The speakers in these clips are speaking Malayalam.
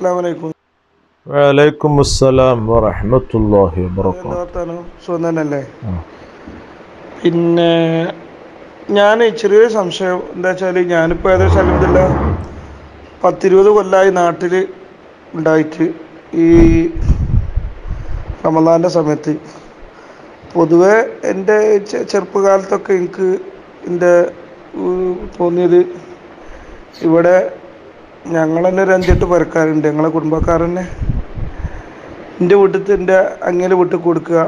അസ്സാം വലൈക്കും വലൈക്കും അസ്സലാം വറഹ്മത്തുള്ളാഹി വബറകാതുഹു. വർത്താനം സുഖം തന്നെയല്ലേ? പിന്നെ ഞാൻ ചെറിയൊരു സംശയം എന്താ വെച്ചാൽ ഞാനിപ്പോൾ ഏകദേശം അലഹമില്ല പത്തിരുപത് കൊല്ലായി നാട്ടിൽ ഉണ്ടായിട്ട് ഈ റമദാന്റെ സമയത്ത്. പൊതുവെ എന്റെ ചെറുപ്പകാലത്തൊക്കെ എനിക്ക് എന്റെ തോന്നിയത് ഇവിടെ ഞങ്ങൾ തന്നെ ഒരു അഞ്ചെട്ട് പേർക്കാരുണ്ട് ഞങ്ങളെ കുടുംബക്കാർ തന്നെ എന്റെ വീട്ടിൽ എന്റെ അങ്ങേലെ വീട്ടിൽ കൊടുക്കുക.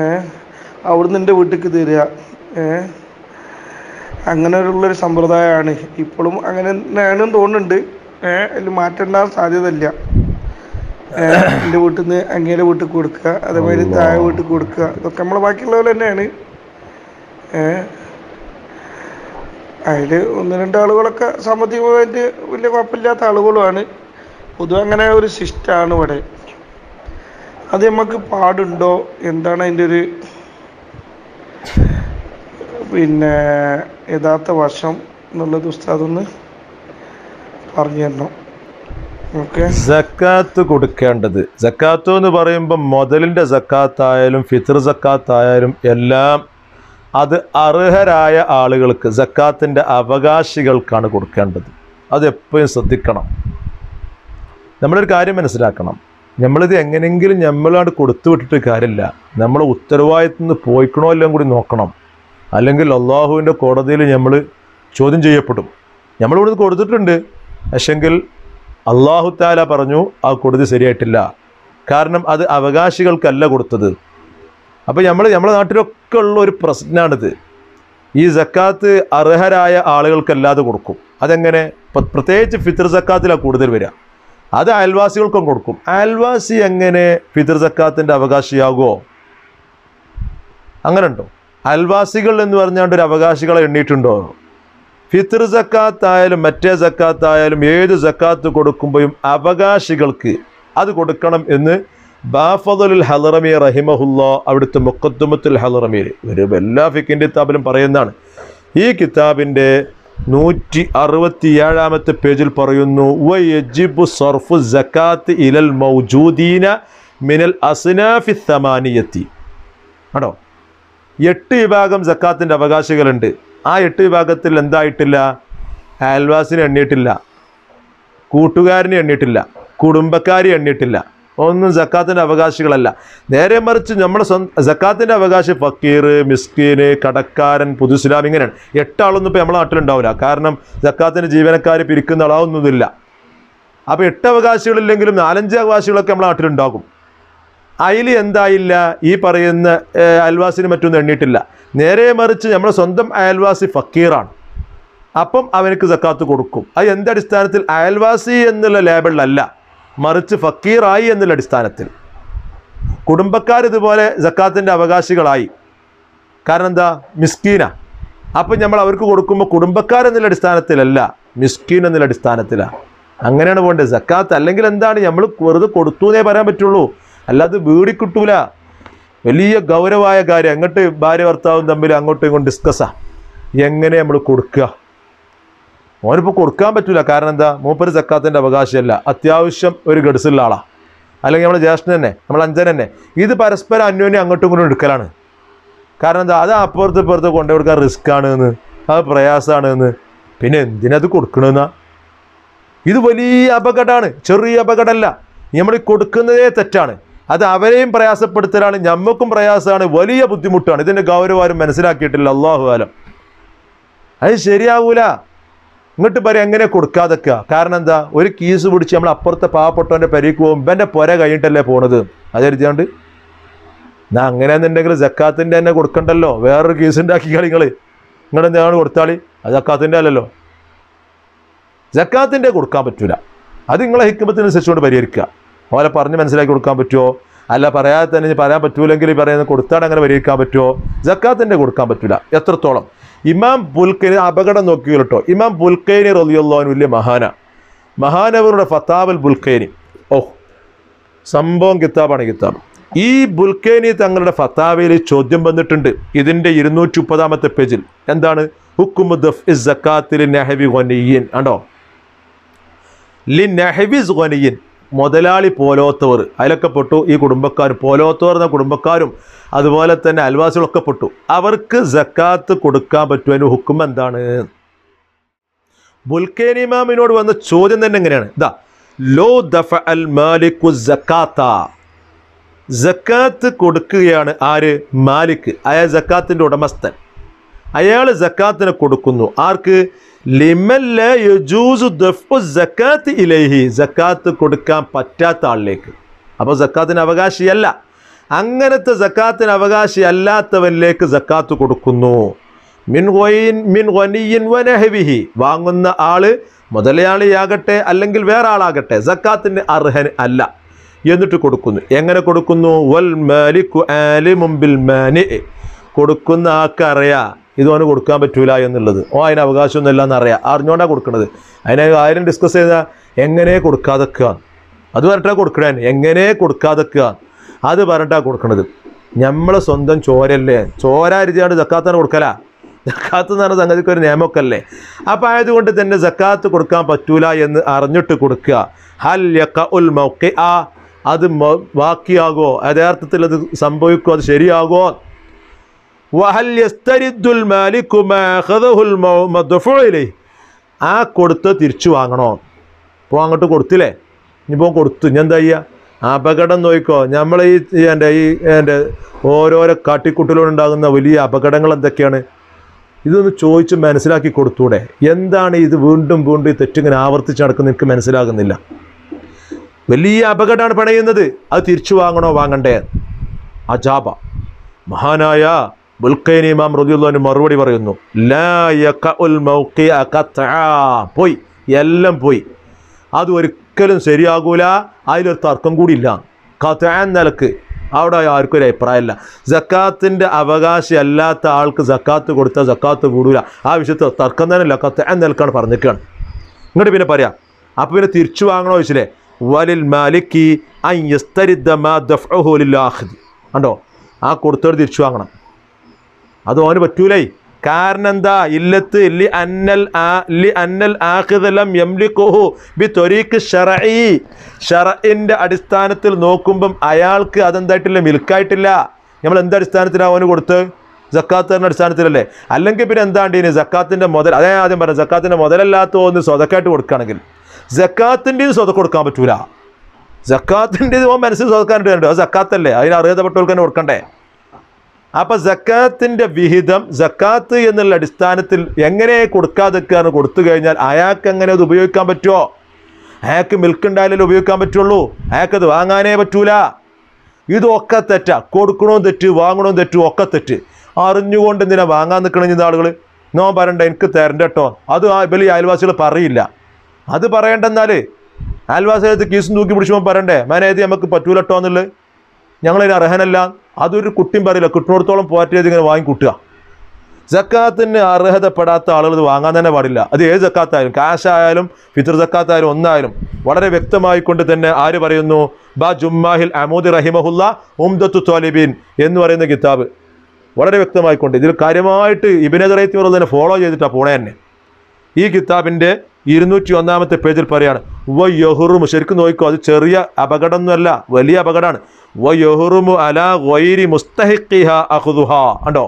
ഏഹ് അവിടുന്ന് എന്റെ വീട്ടിലേക്ക് തരിക. ഏഹ് അങ്ങനെയുള്ളൊരു സമ്പ്രദായമാണ് ഇപ്പോഴും അങ്ങനെ തന്നെയാണെന്ന് തോന്നുന്നുണ്ട്. ഏഹ് അതിൽ മാറ്റണ്ട സാധ്യതയില്ല. എന്റെ വീട്ടിൽ നിന്ന് അങ്ങേലെ വീട്ടിൽ കൊടുക്കുക. അതേമാതിരി താഴെ വീട്ടിൽ കൊടുക്കുക. ഇതൊക്കെ നമ്മളെ ബാക്കിയുള്ളവർ തന്നെയാണ് ഏ? അതിൽ ഒന്ന് രണ്ട് ആളുകളൊക്കെ സാമ്പത്തികമായിട്ട് വലിയ കുഴപ്പമില്ലാത്ത ആളുകളുമാണ്. പൊതുവെ അങ്ങനെ ഒരു സിസ്റ്റമാണ് ഇവിടെ. അത് നമുക്ക് പാടുണ്ടോ? എന്താണ് അതിന്റെ ഒരു പിന്നെ യഥാർത്ഥ വശം എന്നുള്ളത് ഉസ്താദൊന്ന് പറഞ്ഞു തരണം. സക്കാത്ത് കൊടുക്കേണ്ടത്. സക്കാത്തു എന്ന് പറയുമ്പോൾ മുതലിന്റെ സക്കാത്തായാലും ഫിത്ർ സക്കാത്തായാലും എല്ലാം അത് അർഹരായ ആളുകൾക്ക് സക്കാത്തിന്റെ അവകാശികൾക്കാണ് കൊടുക്കേണ്ടത്. അതെപ്പോഴും ശ്രദ്ധിക്കണം. നമ്മളൊരു കാര്യം മനസ്സിലാക്കണം. നമ്മളിത് എങ്ങനെയെങ്കിലും നമ്മളാണ്ട് കൊടുത്തു വിട്ടിട്ട് കാര്യമില്ല. നമ്മൾ ഉത്തരവാദിത്തം പോയിക്കണോ എല്ലാം കൂടി നോക്കണം. അല്ലെങ്കിൽ അള്ളാഹുവിന്റെ കോടതിയിൽ നമ്മൾ ചോദ്യം ചെയ്യപ്പെടും. നമ്മളിവിടുന്ന് കൊടുത്തിട്ടുണ്ട്. പക്ഷെങ്കിൽ അള്ളാഹു താല പറഞ്ഞു ആ കൊടുതി ശരിയായിട്ടില്ല. കാരണം അത് അവകാശികൾക്കല്ല കൊടുത്തത്. അപ്പോൾ നമ്മൾ നമ്മുടെ നാട്ടിലൊക്കെ ഉള്ള ഒരു പ്രശ്നമാണിത് ഈ സക്കാത്ത് അർഹരായ ആളുകൾക്കല്ലാതെ കൊടുക്കും. അതെങ്ങനെ? പ്ര- പ്രത്യേകിച്ച് ഫിത്തർ സക്കാത്തിലാണ് കൂടുതൽ വരിക അത് അയൽവാസികൾക്കും കൊടുക്കും. അയൽവാസി എങ്ങനെ ഫിത്തർ സക്കാത്തിന്റെ അവകാശിയാകുമോ അങ്ങനെ ഉണ്ടോ അയൽവാസികൾ എന്ന് പറഞ്ഞാണ്ട് ഒരു അവകാശികളെ എണ്ണിയിട്ടുണ്ടോ? ഫിത്തർ സക്കാത്തായാലും മറ്റേ സക്കാത്തായാലും ഏത് സക്കാത്ത് കൊടുക്കുമ്പോഴും അവകാശികൾക്ക് അത് കൊടുക്കണം എന്ന് ബാഫദുൽ ഹലറമി റഹിമഹുല്ല അവിടുത്തെ മുക്കത്തുമത്തുൽ ഹലറമിയിൽ ഒരു എല്ലാ ഫിക്കിന്റെ കിതാബിലും പറയുന്നതാണ്. ഈ കിതാബിന്റെ നൂറ്റി അറുപത്തി ഏഴാമത്തെ പേജിൽ പറയുന്നു വയജിബു സർഫു ജക്കാത്ത് ഇലൽ മൗജൂദീന മിനൽ അസ്നാഫി തമാനിയത്തി. ആണോ? എട്ട് വിഭാഗം ജക്കാത്തിന്റെ അവകാശികളുണ്ട്. ആ എട്ട് വിഭാഗത്തിൽ എന്തായിട്ടില്ല? അയൽവാസിനെ എണ്ണിയിട്ടില്ല. കൂട്ടുകാരനെ എണ്ണിയിട്ടില്ല. കുടുംബക്കാരെ എണ്ണിയിട്ടില്ല. ഒന്നും ജക്കാത്തിന്റെ അവകാശികളല്ല. നേരെ മറിച്ച് നമ്മുടെ ജക്കാത്തിന്റെ അവകാശി ഫക്കീർ മിസ്കീന് കടക്കാരൻ പുതുസ്ലാം ഇങ്ങനെയാണ്. എട്ടാളൊന്നും ഇപ്പോൾ നമ്മളെ നാട്ടിലുണ്ടാവില്ല. കാരണം ജക്കാത്തിന്റെ ജീവനക്കാർ പിരിക്കുന്ന ആളാവുന്നതില്ല. അപ്പോൾ എട്ട് അവകാശികളില്ലെങ്കിലും നാലഞ്ച് അവകാശികളൊക്കെ നമ്മളെ നാട്ടിലുണ്ടാകും. അതിൽ എന്തായില്ല? ഈ പറയുന്ന അയൽവാസിന് മറ്റൊന്നും എണ്ണിയിട്ടില്ല. നേരെ മറിച്ച് നമ്മുടെ സ്വന്തം അയൽവാസി ഫക്കീറാണ്. അപ്പം അവനക്ക് സക്കാത്ത് കൊടുക്കും. അത് എന്തടിസ്ഥാനത്തിൽ അയൽവാസി എന്നുള്ള ലേബിളിലല്ല മറിച്ച് ഫക്കീറായി എന്നുള്ള അടിസ്ഥാനത്തിൽ. കുടുംബക്കാർ ഇതുപോലെ ജക്കാത്തിന്റെ അവകാശികളായി. കാരണം എന്താ? മിസ്കീന. അപ്പം നമ്മൾ അവർക്ക് കൊടുക്കുമ്പോൾ കുടുംബക്കാർ എന്നുള്ള അടിസ്ഥാനത്തിലല്ല മിസ്കീൻ എന്നുള്ള അടിസ്ഥാനത്തിലാണ് അങ്ങനെയാണ് പോകേണ്ടത്. ജക്കാത്ത് അല്ലെങ്കിൽ എന്താണ്? നമ്മൾ വെറുതെ കൊടുത്തു എന്നേ പറയാൻ പറ്റുള്ളൂ. അല്ലാതെ വീടി കിട്ടൂല. വലിയ ഗൗരവമായ കാര്യം. അങ്ങോട്ട് ഭാര്യ ഭർത്താവും തമ്മിൽ അങ്ങോട്ടും ഇങ്ങോട്ടും ഡിസ്കസ്സാണ് എങ്ങനെ നമ്മൾ കൊടുക്കുക? ഓനിപ്പോൾ കൊടുക്കാൻ പറ്റൂല. കാരണം എന്താ? മൂപ്പര് സക്കാത്തിന്റെ അവകാശമല്ല. അത്യാവശ്യം ഒരു ഗഡ്സുള്ള ആളാണ് അല്ലെങ്കിൽ നമ്മൾ ജ്യേഷ്ഠൻ തന്നെ നമ്മൾ അഞ്ചൻ തന്നെ. ഇത് പരസ്പരം അന്യോന്യം അങ്ങോട്ടും ഇങ്ങോട്ടും എടുക്കലാണ്. കാരണം എന്താ? അത് അപ്പുറത്ത് ഇപ്പുറത്ത് കൊണ്ടു കൊടുക്കാൻ റിസ്ക് ആണ് എന്ന് അത് പ്രയാസമാണ് എന്ന് പിന്നെ എന്തിനത് കൊടുക്കണമെന്നാ ഇത് വലിയ അപകടമാണ്. ചെറിയ അപകടമല്ല. നമ്മൾ കൊടുക്കുന്നതേ തെറ്റാണ്. അത് അവരെയും പ്രയാസപ്പെടുത്തലാണ് ഞമ്മക്കും പ്രയാസമാണ് വലിയ ബുദ്ധിമുട്ടാണ്. ഇതിന്റെ ഗൗരവം ആരും മനസ്സിലാക്കിയിട്ടില്ല. അള്ളാഹു ആലം. അത് ശരിയാവൂല. ഇങ്ങോട്ട് പറയാം എങ്ങനെ കൊടുക്കാതൊക്കെ? കാരണം എന്താ? ഒരു കീസ് പിടിച്ച് നമ്മൾ അപ്പുറത്തെ പാവപ്പെട്ടവന്റെ പരിക്ക് പോകുമ്പോൾ എന്റെ പുര കഴിഞ്ഞിട്ടല്ലേ പോണത്. അതെഴുതിയാണ്ട്? എന്നാ അങ്ങനെയാണെന്നുണ്ടെങ്കിൽ ജക്കാത്തിന്റെ തന്നെ കൊടുക്കണ്ടല്ലോ. വേറൊരു കേസ് ഉണ്ടാക്കി കളിങ്ങൾ നിങ്ങൾ എന്താണ് കൊടുത്താളി? അത് ജക്കാത്തിന്റെ അല്ലല്ലോ. ജക്കാത്തിന്റെ കൊടുക്കാൻ പറ്റൂല. അത് നിങ്ങളെ ഹിക്കുമ്പത്തിനനുസരിച്ചുകൊണ്ട് പരിഹരിക്കുക. ഓലെ പറഞ്ഞ് മനസ്സിലാക്കി കൊടുക്കാൻ പറ്റുമോ അല്ല പറയാതെ തന്നെ പറയാൻ പറ്റൂലെങ്കിൽ പറയുന്നത് കൊടുത്താൽ അങ്ങനെ പരിഹരിക്കാൻ പറ്റുമോ ജക്കാത്തിന്റെ കൊടുക്കാൻ പറ്റൂല. എത്രത്തോളം? ഇമാം പുൽക്കൈനി അപകടം നോക്കി കേട്ടോ ഇമാം പുൽക്കൈനി റലിയുള്ളവൻ വലിയ മഹാന. മഹാനവരുടെ ഫത്താബൽ ബുൽഖൈനി ഓ സംഭവം കിതാബാണ് കിതാബ്. ഈ ബുൽക്കേനി തങ്ങളുടെ ഫത്താവയിൽ ചോദ്യം വന്നിട്ടുണ്ട്. ഇതിന്റെ ഇരുന്നൂറ്റി മുപ്പതാമത്തെ പേജിൽ. എന്താണ്? ഹുക്കുമുദഫ് ഇസ് ഗൊനിയൻ ആണോ ലി നെഹവിസ് മുതലാളി പോലോത്തവർ. അതിലൊക്കെ പെട്ടു ഈ കുടുംബക്കാരും പോലോത്തവർ എന്ന കുടുംബക്കാരും അതുപോലെ തന്നെ അയൽവാസികളൊക്കെ പെട്ടു. അവർക്ക് ജക്കാത്ത് കൊടുക്കാൻ പറ്റുമതിന് ഹുക്കും എന്താണ്? ബുൽക്കേനി ഇമാമിനോട് വന്ന ചോദ്യം തന്നെ എങ്ങനെയാണ്? ഇതാ ലോ ദഫ അൽ മാലിക്കു ജക്കാത്ത. ജക്കാത്ത് കൊടുക്കുകയാണ് ആര്? മാലിക്. അയാൾ ജക്കാത്തിന്റെ ഉടമസ്ഥൻ. അയാൾ ജക്കാത്തിനെ കൊടുക്കുന്നു. ആർക്ക്? ജക്കാത്ത് ഇലൈഹി. ജക്കാത്ത് കൊടുക്കാൻ പറ്റാത്ത ആളിലേക്ക്. അപ്പോൾ ജക്കാത്തിന് അവകാശിയല്ല. അങ്ങനത്തെ ജക്കാത്തിന് അവകാശി അല്ലാത്തവനിലേക്ക് ജക്കാത്ത് കൊടുക്കുന്നു. മിൻ മിൻ വനഹവിഹി വാങ്ങുന്ന ആൾ മുതലയാളിയാകട്ടെ അല്ലെങ്കിൽ വേറെ ആളാകട്ടെ ജക്കാത്തിന് അർഹൻ അല്ല എന്നിട്ട് കൊടുക്കുന്നു. എങ്ങനെ കൊടുക്കുന്നു? വൽ മാലിക്കു ആലി മുമ്പിൽ മാനി കൊടുക്കുന്ന ആൾക്ക് അറിയാം അവന് കൊടുക്കാൻ പറ്റൂല എന്നുള്ളത്. ഓ അതിന് അവകാശമൊന്നുമില്ല എന്നറിയാം. അറിഞ്ഞുകൊണ്ടാണ് കൊടുക്കുന്നത് അതിനെ ആരും ഡിസ്കസ് ചെയ്ത എങ്ങനെ കൊടുക്കാതെക്കുക അത് പറഞ്ഞിട്ടാ കൊടുക്കണേ. എങ്ങനെ കൊടുക്കാതെക്കുക അത് പറഞ്ഞിട്ടാ കൊടുക്കണത്. നമ്മളെ സ്വന്തം ചോരല്ലേ ചോര അരിച്ചാണ്ട് ജക്കാത്താണ് കൊടുക്കല. ജക്കാത്ത് എന്ന് പറഞ്ഞ സംഗതിക്ക് ഒരു നിയമമൊക്കെ അല്ലേ അപ്പം ആയതുകൊണ്ട് തന്നെ ജക്കാത്ത് കൊടുക്കാൻ പറ്റൂല എന്ന് അറിഞ്ഞിട്ട് കൊടുക്കുക. ഹൽ യക്ക ഉൽ മൗക്കെ ആ അത് ബാക്കിയാകോ യഥാർത്ഥത്തിൽ അത് സംഭവിക്കുമോ അത് ശരിയാകോ? ആ കൊടുത്ത് തിരിച്ചു വാങ്ങണോ? ഇപ്പോൾ അങ്ങോട്ട് കൊടുത്തില്ലേ? ഇനിയിപ്പോൾ കൊടുത്തു. ഞാൻ എന്താ ചെയ്യുക അപകടം നോക്കിക്കോ. നമ്മൾ ഈ എന്റെ ഈ എന്റെ ഓരോരോ കാട്ടിക്കുട്ടിലുണ്ടാകുന്ന വലിയ അപകടങ്ങൾ എന്തൊക്കെയാണ്? ഇതൊന്ന് ചോദിച്ച് മനസ്സിലാക്കി കൊടുത്തൂടെ. എന്താണ് ഇത് വീണ്ടും വീണ്ടും ഈ തെറ്റിങ്ങനെ ആവർത്തിച്ച് നടക്കുന്ന എനിക്ക് മനസ്സിലാകുന്നില്ല. വലിയ അപകടമാണ് പണയുന്നത്. അത് തിരിച്ചു വാങ്ങണോ വാങ്ങണ്ടേ? അജാബ. മഹാനായ ബുൽഖൈൻ ഇമാം റദിയുള്ളവന് മറുപടി പറയുന്നു. പോയി എല്ലാം പോയി. അത് ഒരിക്കലും ശരിയാകൂല അതിലൊരു തർക്കം കൂടി ഇല്ല കത്താൻ നിലയ്ക്ക് അവിടെ ആർക്കും ഒരു അഭിപ്രായമില്ല. ജക്കാത്തിന്റെ അവകാശി അല്ലാത്ത ആൾക്ക് ജക്കാത്ത് കൊടുത്താൽ ജക്കാത്ത് കൂടൂല. ആ വിഷയത്തിൽ തർക്കം തന്നെ ഇല്ല കത്താൻ നിലക്കാണ് പറഞ്ഞിരിക്കുകയാണ്. ഇങ്ങോട്ട് പിന്നെ പറയാം. അപ്പോൾ പിന്നെ തിരിച്ചു വാങ്ങണോ ചോദിച്ചില്ലേ? വലിൽ മാലിക്കി ഐ യസ്തരിദ്ദ മാ ആഖിദി. കണ്ടോ? ആ കൊടുത്തവർ തിരിച്ചു വാങ്ങണം. അത് അവന് പറ്റൂലേ. കാരണം എന്താ ഇല്ലത്ത് ലി അന്നൽ ലി അന്നൽ ആഖിദലം യംലിക്കുഹു ബി ത്വരീഖ് ശറഈ ഷറഇന്റെ അടിസ്ഥാനത്തിൽ നോക്കുമ്പം അയാൾക്ക് അതെന്തായിട്ടില്ല? മിൽക്കായിട്ടില്ല. നമ്മൾ എന്ത് അടിസ്ഥാനത്തിലാണ് അവന് കൊടുത്ത്? ജക്കാത്തറിന്റെ അടിസ്ഥാനത്തിലല്ലേ? അല്ലെങ്കിൽ പിന്നെ എന്താണ്ട് ഇനി ജക്കാത്തിന്റെ മുതൽ അതേ ആദ്യം പറഞ്ഞു ജക്കാത്തിന്റെ മുതലല്ലാത്ത ഒന്ന് സ്വതക്കായിട്ട് കൊടുക്കുകയാണെങ്കിൽ ജക്കാത്തിന്റെ സ്വതക്ക് കൊടുക്കാൻ പറ്റൂല. ജക്കാത്തിന്റെ ഓൻ മനസ്സിൽ സ്വതക്കാനുണ്ട്. അത് ജക്കാത്തല്ലേ അതിന് അർഹതപ്പെട്ടവർക്ക് തന്നെ കൊടുക്കണ്ടേ? അപ്പൊ ജക്കാത്തിന്റെ വിഹിതം ജക്കാത്ത് എന്നുള്ള അടിസ്ഥാനത്തിൽ എങ്ങനെ കൊടുക്കാതെക്കാന്ന് കൊടുത്തു കഴിഞ്ഞാൽ അയാൾക്ക് എങ്ങനെ അത് ഉപയോഗിക്കാൻ പറ്റുമോ അയാൾക്ക് മിൽക്ക് ഉണ്ടായാലേ ഉപയോഗിക്കാൻ പറ്റുള്ളൂ. അയാൾക്കത് വാങ്ങാനേ പറ്റൂല. ഇതൊക്കെ തെറ്റാ. കൊടുക്കണോ തെറ്റ് വാങ്ങണോ തെറ്റ് ഒക്കെ തെറ്റ്. അറിഞ്ഞുകൊണ്ട് എന്തിനാ വാങ്ങാൻ നിൽക്കണമെങ്കിൽ ആളുകൾ നോ പറയണ്ട എനിക്ക് തരണ്ട കേട്ടോ. അത് ആ വലിയ അയൽവാസികൾ പറയില്ല. അത് പറയണ്ടെന്നാൽ അയൽവാസികൾക്ക് കീസും തൂക്കി പിടിച്ചുമ്പോൾ പറയണ്ടേ? മാനേജ് നമുക്ക് പറ്റൂലട്ടോ എന്നുള്ളത്. ഞങ്ങളതിന് അർഹനല്ല. അതൊരു കുട്ടിയും പറയില്ല. കിട്ടുന്നിടത്തോളം പോറ്റേത് ഇങ്ങനെ വാങ്ങിക്കൂട്ടുക ജക്കാത്തിന് അർഹതപ്പെടാത്ത ആളുകൾ വാങ്ങാൻ തന്നെ പാടില്ല. അത് ഏത് ജക്കാത്തായാലും കാശായാലും ഫിത്തർ ജക്കാത്തായാലും ഒന്നായാലും വളരെ വ്യക്തമായിക്കൊണ്ട് തന്നെ ആര് പറയുന്നു? ബാ ജുമ്മാഹിൽ അമൂദ് റഹിമഹുല്ല ഉംദത്തു തോലിബീൻ എന്ന് പറയുന്ന കിതാബ്. വളരെ വ്യക്തമായിക്കൊണ്ട് ഇതിൽ കാര്യമായിട്ട് ഇബിനെ റൈത്തി തന്നെ ഫോളോ ചെയ്തിട്ടാണ് പോണേ തന്നെ. ഈ കിതാബിന്റെ ഇരുന്നൂറ്റി ഒന്നാമത്തെ പേജിൽ പറയാണ് വ യഹുറുമു ശരിക്കും നോക്കിക്കോ അത് ചെറിയ അപകടമൊന്നുമല്ല വലിയ അപകടമാണ്. വ യഹുറുമു അല വൈരി മുസ്തഹിഖിഹ അഹുദുഹ ഉണ്ടോ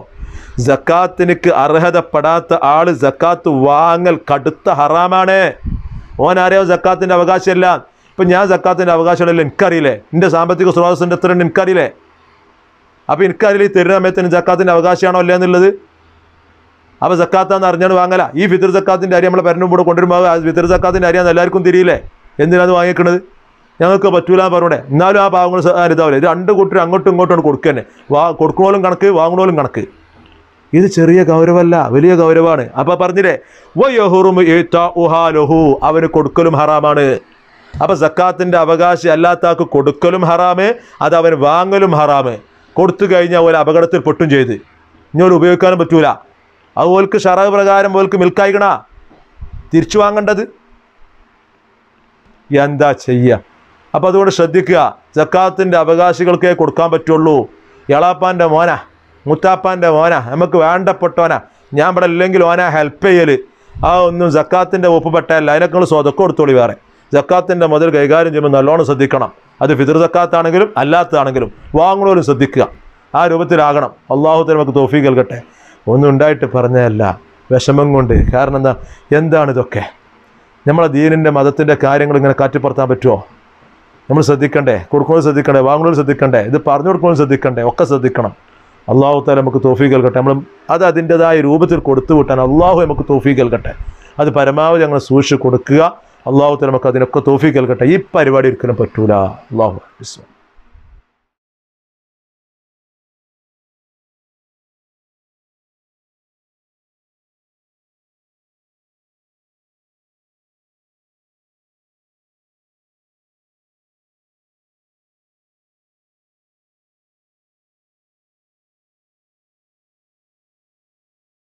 ജക്കാത്തിനിക്ക് അർഹതപ്പെടാത്ത ആൾ ജക്കാത്ത് വാങ്ങൽ കടുത്ത ഹറാമാണ്. ഓൻ ആരെയോ ജക്കാത്തിന്റെ അവകാശമല്ല. ഇപ്പം ഞാൻ ജക്കാത്തിന്റെ അവകാശമല്ല എനിക്കറിയില്ലേ? എന്റെ സാമ്പത്തിക സ്രോതസ്സിന്റെ എത്ര എനിക്കറിയില്ലേ? അപ്പോൾ എനിക്കറിയില്ല ഈ തരുന്ന സമയത്തിന് ജക്കാത്തിന്റെ അവകാശമാണോ അല്ലേ എന്നുള്ളത്? അപ്പോൾ സക്കാത്താന്ന് അറിഞ്ഞാണ് വാങ്ങല. ഈ ഫിത്തർ സക്കാത്തിന്റെ അരി നമ്മളെ പരനും കൂടെ കൊണ്ടുവരുമ്പോൾ ഫിത്തർ സക്കാത്തിന്റെ അരിയാന്ന് എല്ലാവർക്കും തിരിയില്ലേ? എന്തിനാണ് വാങ്ങിക്കണത് ഞങ്ങൾക്ക് പറ്റൂല പറഞ്ഞൂടെ. എന്നാലും ആ പാവങ്ങൾ ഇതാവില്ല രണ്ട് കൂട്ടർ അങ്ങോട്ടും ഇങ്ങോട്ടും കൊടുക്കുക തന്നെ. വാ കൊടുക്കണോലും കണക്ക് വാങ്ങണോലും കണക്ക്. ഇത് ചെറിയ ഗൗരവമല്ല വലിയ ഗൗരവമാണ്. അപ്പോൾ പറഞ്ഞില്ലേ അവന് കൊടുക്കലും ഹറാമാണ്. അപ്പോൾ സക്കാത്തിന്റെ അവകാശി അല്ലാത്താക്ക് കൊടുക്കലും ഹറാമ് അത് അവൻ വാങ്ങലും ഹറാമ്. കൊടുത്തു കഴിഞ്ഞാൽ ഒരു അപകടത്തിൽ പൊട്ടും ചെയ്ത്. ഇനി ഉപയോഗിക്കാനും പറ്റൂല. അത് ഓൽക്ക് ഷറവ് പ്രകാരം ഓൽക്ക് മിൽക്കായിക്കണ. തിരിച്ചു വാങ്ങേണ്ടത്? എന്താ ചെയ്യുക അപ്പോൾ അതുകൊണ്ട് ശ്രദ്ധിക്കുക ജക്കാത്തിന്റെ അവകാശികൾക്കേ കൊടുക്കാൻ പറ്റുള്ളൂ. എളാപ്പാന്റെ മോന മുത്താപ്പാന്റെ മോന നമുക്ക് വേണ്ടപ്പെട്ടോന ഞാൻ ഇവിടെ ഇല്ലെങ്കിൽ ഓന ഹെൽപ്പ് ചെയ്യൽ ആ ഒന്നും ജക്കാത്തിന്റെ ഒപ്പ് പെട്ടല്ല അതിനൊക്കെ നിങ്ങൾ സ്വതക്കം കൊടുത്തോളി വേറെ. ജക്കാത്തിന്റെ മുതൽ കൈകാര്യം ചെയ്യുമ്പോൾ നല്ലോണം ശ്രദ്ധിക്കണം. അത് ഫിതർ ജക്കാത്താണെങ്കിലും അല്ലാത്തതാണെങ്കിലും വാങ്ങുന്നവരും ശ്രദ്ധിക്കുക. ആ രൂപത്തിലാകണം. അള്ളാഹുത്തിന് നമുക്ക് തോഫീ നൽകട്ടെ. ഒന്നും ഉണ്ടായിട്ട് പറഞ്ഞതല്ല വിഷമം കൊണ്ട്. കാരണം എന്താ? എന്താണ് ഇതൊക്കെ? നമ്മളെ ദീനിന്റെ മതത്തിന്റെ കാര്യങ്ങൾ ഇങ്ങനെ കാറ്റിപ്പുറത്താൻ പറ്റുമോ നമ്മൾ ശ്രദ്ധിക്കണ്ടേ? കൊടുക്കുന്നത് ശ്രദ്ധിക്കണ്ടേ? വാങ്ങുന്നത് ശ്രദ്ധിക്കണ്ടേ? ഇത് പറഞ്ഞു കൊടുക്കുന്നത് ശ്രദ്ധിക്കണ്ടേ? ഒക്കെ ശ്രദ്ധിക്കണം. അള്ളാഹു താല നമുക്ക് തോഫീ കേൾക്കട്ടെ നമ്മൾ അത് അതിന്റെതായ രൂപത്തിൽ കൊടുത്തു വിട്ടാൻ അള്ളാഹു നമുക്ക് തോഫീ കേൾക്കട്ടെ അത് പരമാവധി ഞങ്ങൾ സൂക്ഷിച്ച് കൊടുക്കുക. അള്ളാഹു താല നമുക്ക് അതിനൊക്കെ തോഫീ കേൾക്കട്ടെ ഈ പരിപാടി ഒരിക്കലും പറ്റൂല. അള്ളാഹു വിശ്വം